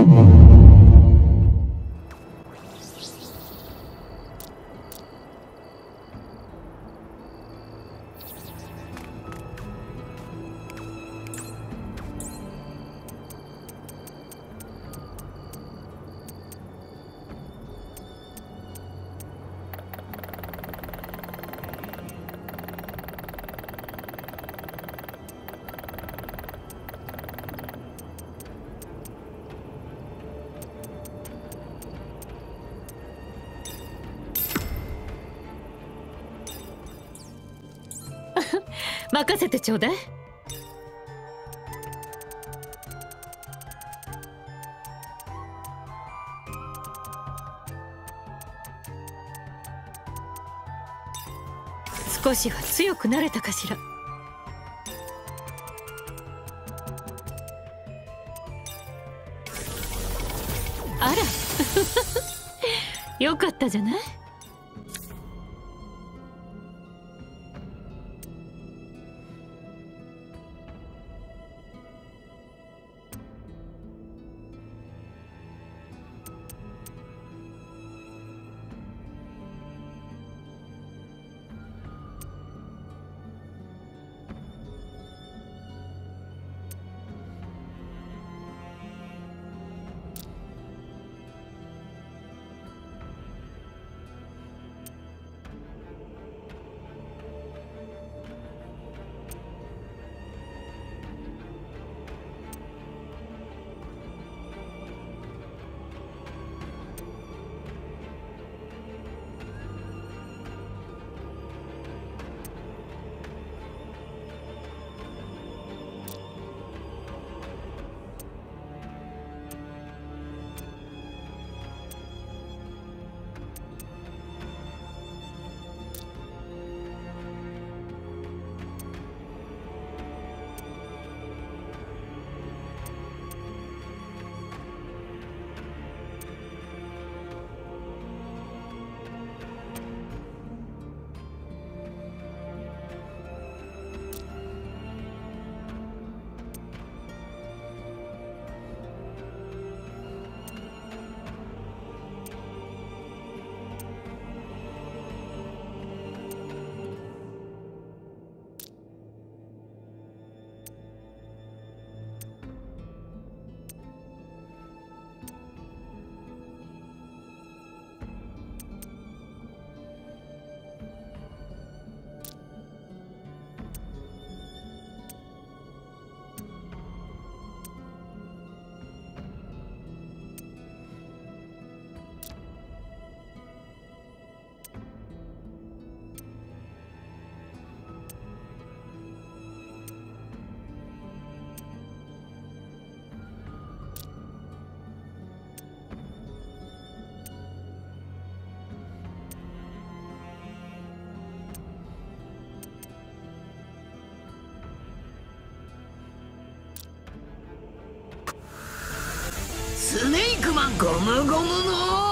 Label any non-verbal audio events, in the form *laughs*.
Mm-hmm. *laughs* 任せてちょうだい。少しは強くなれたかしら。あら。*laughs* よかったじゃない？ゴムゴムの。